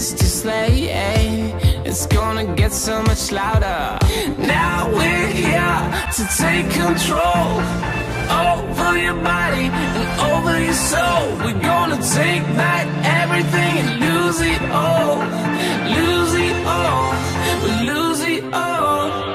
kids to slay It's gonna get so much louder. Now we're here to take control Over your body and over your soul. We're gonna take back everything and lose it all Lose it all, we lose it all.